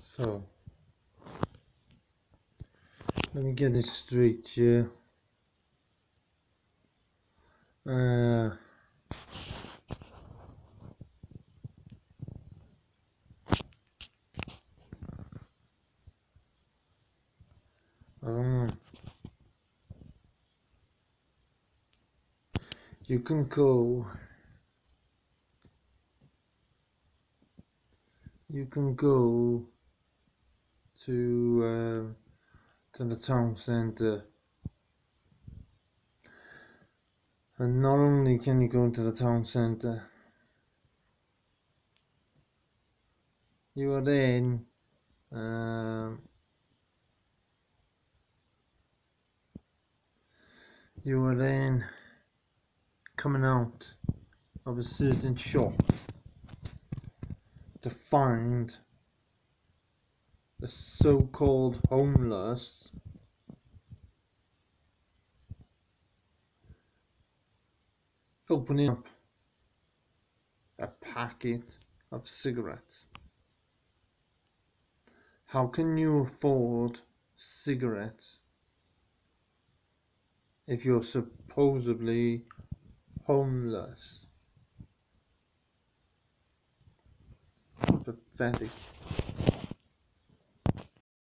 So, let me get this straight here. Uh, um, you can go you can go to uh, to the town center and not only can you go into the town center you are then um, you are then coming out of a certain shop to find the so-called homeless opening up a packet of cigarettes. How can you afford cigarettes if you're supposedly homeless? Pathetic.